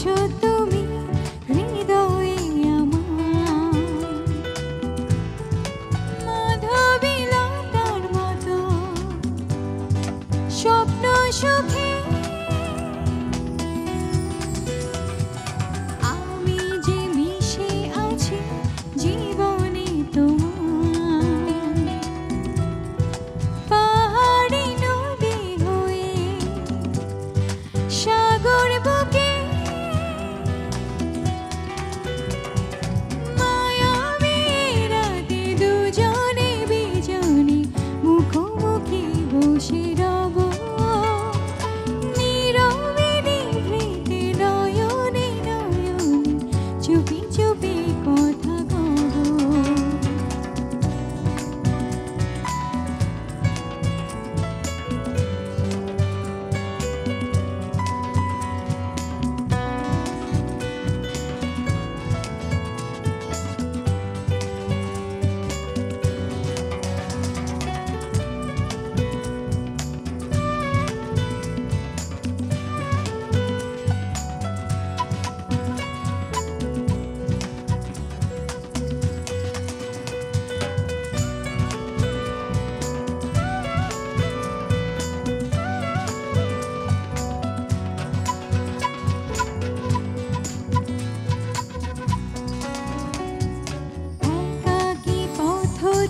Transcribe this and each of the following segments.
আছো তুমি হৃদয়ে মাধবীলতার মতো স্বপ্ন সুখী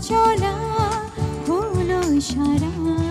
চলা হলো সারা।